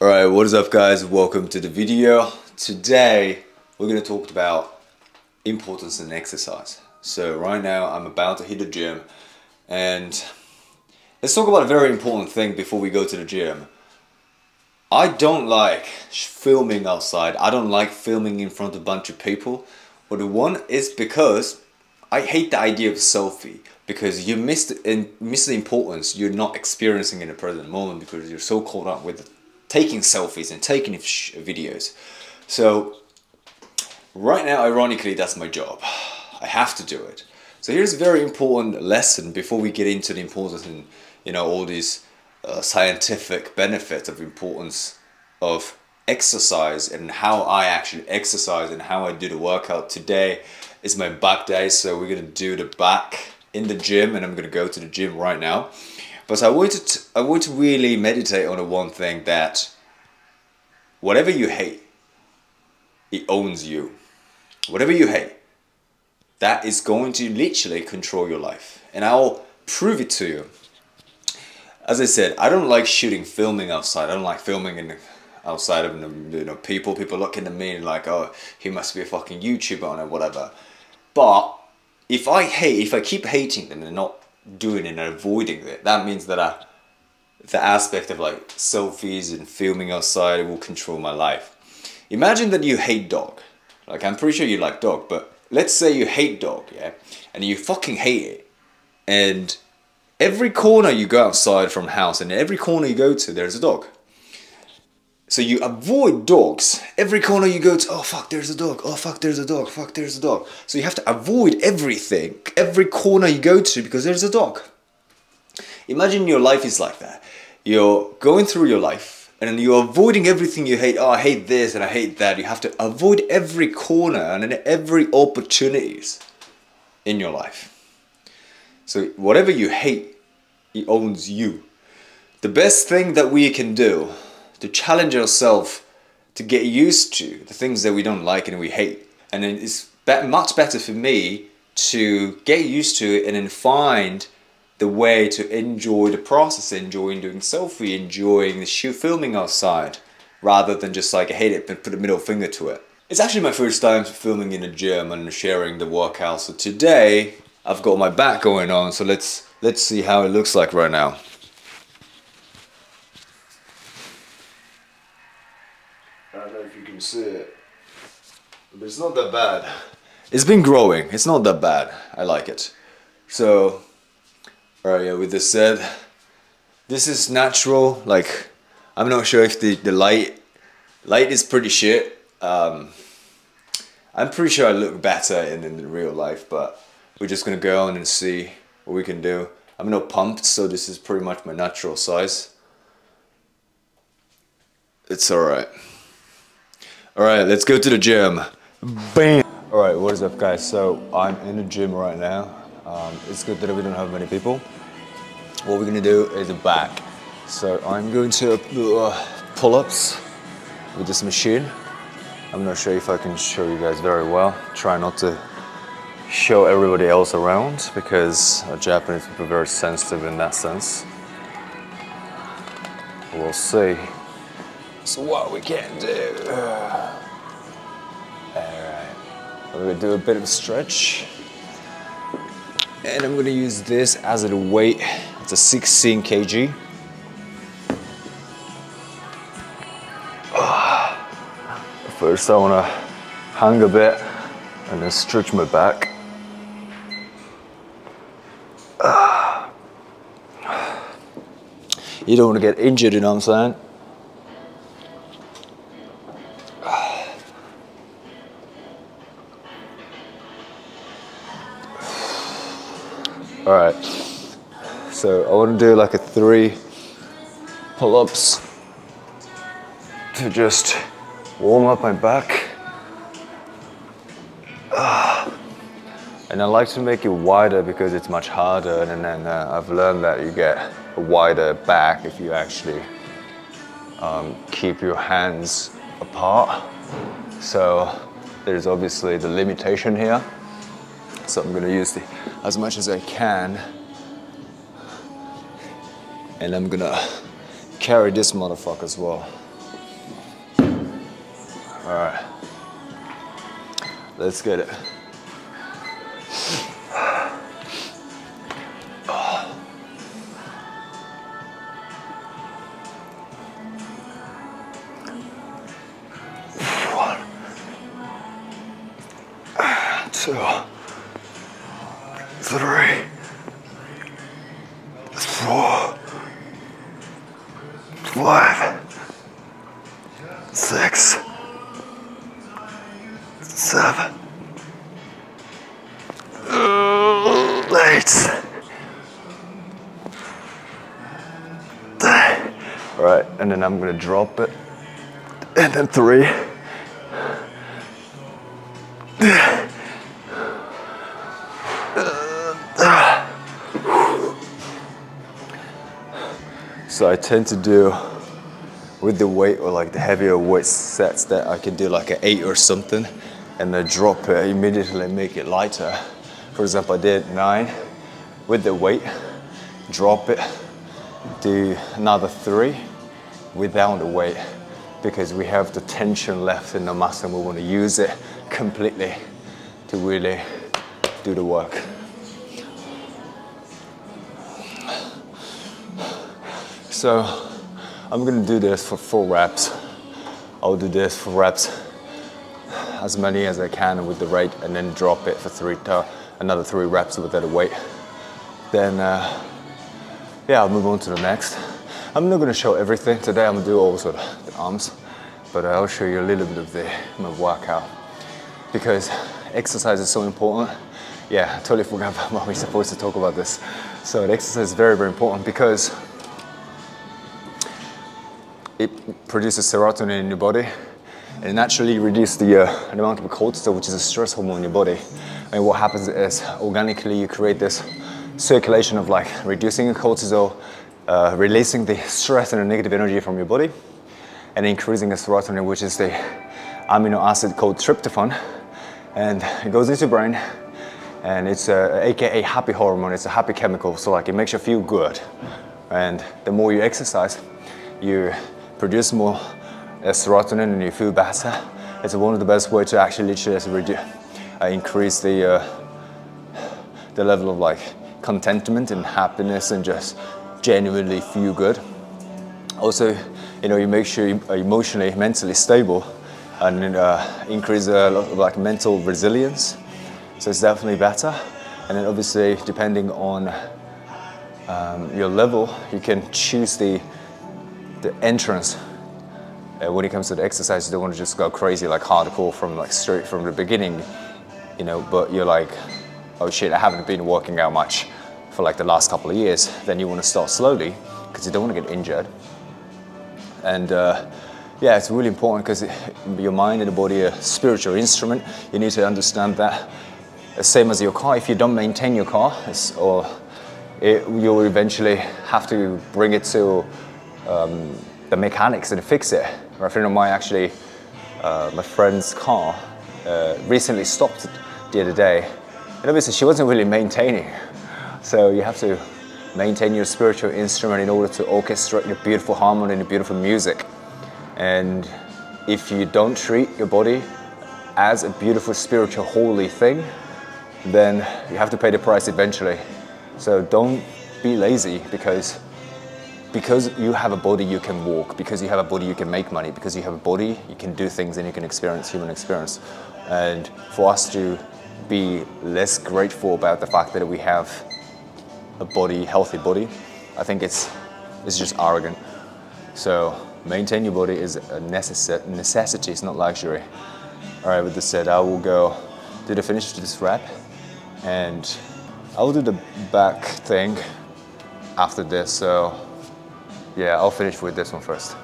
Alright, what is up guys? Welcome to the video. Today we're going to talk about importance in exercise. So right now I'm about to hit the gym and let's talk about a very important thing before we go to the gym. I don't like filming outside. I don't like filming in front of a bunch of people. But the one is because I hate the idea of selfie because you miss the, miss the importance you're not experiencing in the present moment because you're so caught up with taking selfies and taking videos. So right now, ironically, that's my job. I have to do it. So here's a very important lesson before we get into the importance and you know all these uh, scientific benefits of importance of exercise and how I actually exercise and how I do the workout. Today is my back day, so we're gonna do the back in the gym, and I'm gonna go to the gym right now. But I want to I want to really meditate on the one thing that whatever you hate, it owns you. Whatever you hate, that is going to literally control your life, and I'll prove it to you. As I said, I don't like shooting, filming outside. I don't like filming in the, outside of you know people. People looking at me and like, oh, he must be a fucking YouTuber or whatever. But if I hate, if I keep hating them and not doing and avoiding it, that means that I, the aspect of like selfies and filming outside will control my life. Imagine that you hate dog. Like I'm pretty sure you like dog, but let's say you hate dog, yeah, and you fucking hate it, and every corner you go outside from house and every corner you go to, there's a dog. So you avoid dogs. Every corner you go to, oh fuck, there's a dog. Oh fuck, there's a dog. Fuck, there's a dog. So you have to avoid everything, every corner you go to because there's a dog. Imagine your life is like that. You're going through your life and you're avoiding everything you hate. Oh, I hate this and I hate that. You have to avoid every corner and every opportunities in your life. So whatever you hate, it owns you. The best thing that we can do to challenge ourselves to get used to the things that we don't like and we hate. And it's much better for me to get used to it and then find the way to enjoy the process, enjoying doing selfie, enjoying the shoot filming outside, rather than just like I hate it but put a middle finger to it. It's actually my first time filming in a gym and sharing the workout. So today I've got my back going on. So let's let's see how it looks like right now. I don't know if you see it's not that bad. It's been growing. It's not that bad. I like it. So, alright, yeah, with this said, this is natural. Like, I'm not sure if the, the light, light is pretty shit. Um, I'm pretty sure I look better in, in real life, but we're just gonna go on and see what we can do. I'm not pumped, so this is pretty much my natural size. It's alright. Alright, let's go to the gym. Bam! Alright, what is up guys? So, I'm in the gym right now. Um, it's good that we don't have many people. What we're gonna do is a back. So, I'm going to uh, pull-ups with this machine. I'm not sure if I can show you guys very well. Try not to show everybody else around because Japanese people are very sensitive in that sense. We'll see. So what we can do. Uh, Alright. We're gonna do a bit of a stretch. And I'm gonna use this as a weight. It's a 16 kg. Ah. First I wanna hang a bit and then stretch my back. Ah. You don't want to get injured, you know what I'm saying? All right, so I want to do like a three pull-ups to just warm up my back. And I like to make it wider because it's much harder and then uh, I've learned that you get a wider back if you actually um, keep your hands apart. So there's obviously the limitation here. So I'm gonna use the, as much as I can. And I'm gonna carry this motherfucker as well. All right. Let's get it. One, two, three, four, five, six, seven, eight. All right, and then I'm gonna drop it, and then three. So I tend to do with the weight or like the heavier weight sets that I can do like an eight or something and then drop it immediately make it lighter. For example, I did nine with the weight, drop it, do another three without the weight because we have the tension left in the muscle and we want to use it completely to really do the work. So I'm gonna do this for four reps. I'll do this for reps as many as I can with the rate and then drop it for three to another three reps with that weight. Then uh, yeah, I'll move on to the next. I'm not gonna show everything today. I'm gonna do also the arms, but I'll show you a little bit of the my workout because exercise is so important. Yeah, I totally forgot about what we're supposed to talk about this. So the exercise is very, very important because it produces serotonin in your body and naturally reduces the, uh, amount of cortisol, which is a stress hormone in your body. And what happens is organically you create this circulation of like reducing cortisol, uh, releasing the stress and the negative energy from your body, and increasing the serotonin, which is the amino acid called tryptophan. And it goes into your brain, and it's a, AKA happy hormone. It's a happy chemical, so like it makes you feel good. And the more you exercise, you produce more uh, serotonin and you feel better. It's one of the best ways to actually literally reduce, uh, increase the uh, the level of like contentment and happiness and just genuinely feel good. Also, you know, you make sure you're emotionally, mentally stable and uh, increase a lot of like mental resilience. So it's definitely better. And then obviously, depending on um, your level, you can choose the the entrance uh, when it comes to the exercise you don't want to just go crazy like hardcore from like straight from the beginning you know but you're like oh shit i haven't been working out much for like the last couple of years then you want to start slowly because you don't want to get injured. And uh, yeah it's really important because your mind and the body are spiritual instrument. You need to understand that the same as your car if you don't maintain your car or it, you'll eventually have to bring it to um, the mechanics and fix it. A friend of mine actually, uh, my friend's car uh, recently stopped the other day, and obviously she wasn't really maintaining. So you have to maintain your spiritual instrument in order to orchestrate your beautiful harmony and beautiful music. And if you don't treat your body as a beautiful spiritual holy thing, then you have to pay the price eventually. So don't be lazy because because you have a body you can walk, because you have a body you can make money, because you have a body you can do things and you can experience human experience. And for us to be less grateful about the fact that we have a body, healthy body, I think it's, it's just arrogant. So maintain your body is a necess necessity, it's not luxury. All right, with this said, I will go do the finish to this rep and I will do the back thing after this. So yeah, I'll finish with this one first.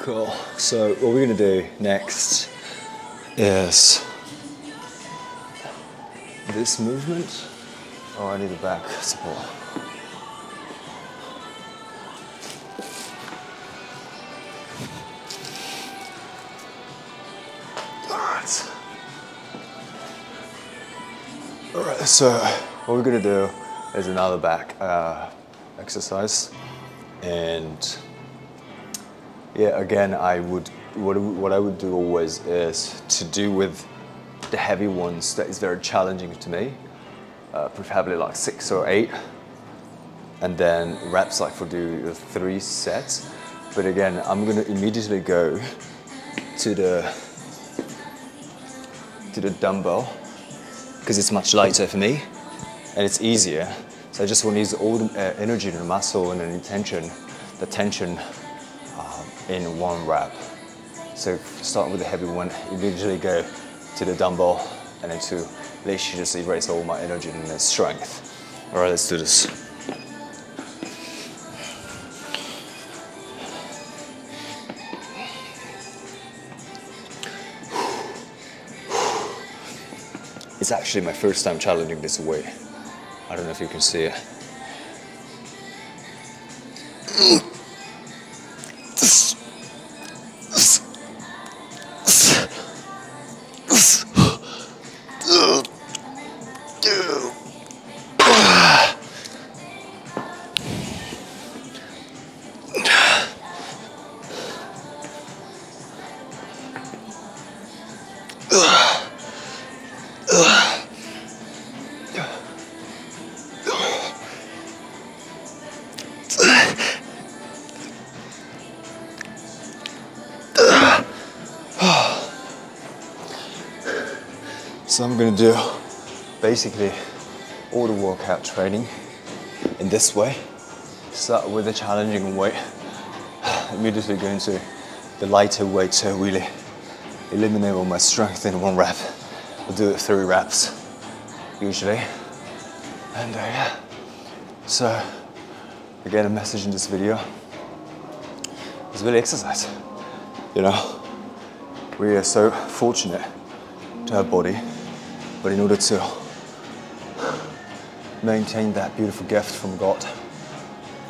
Cool. So what we're gonna do next is this movement. Oh, I need a back support. Alright. Alright, so what we're gonna do is another back uh, exercise. And yeah, again, I would what what I would do always is to do with the heavy ones that is very challenging to me, uh, preferably like six or eight, and then reps like for do three sets. But again, I'm gonna immediately go to the to the dumbbell because it's much lighter for me and it's easier. So I just want to use all the uh, energy in the muscle and the tension, the tension um, in one rep. So start with the heavy one, immediately go to the dumbbell and then to literally just erase all my energy and strength. All right, let's do this. It's actually my first time challenging this weight. I don't know if you can see it. So I'm gonna do basically all the workout training in this way. Start with a challenging weight, immediately go into the lighter weight to really eliminate all my strength in one rep. I'll do it three reps usually. And uh, yeah, so again, a message in this video is really exercise. You know, we are so fortunate to have body but in order to maintain that beautiful gift from God,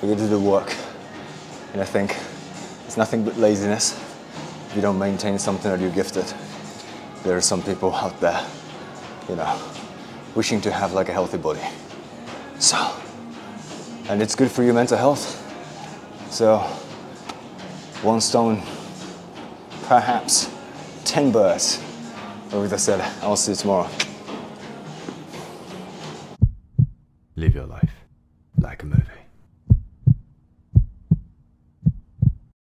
we got to do the work. And I think it's nothing but laziness if you don't maintain something that you're gifted. There are some people out there, you know, wishing to have like a healthy body. So, and it's good for your mental health. So, one stone, perhaps 10 birds. With that said, I'll see you tomorrow.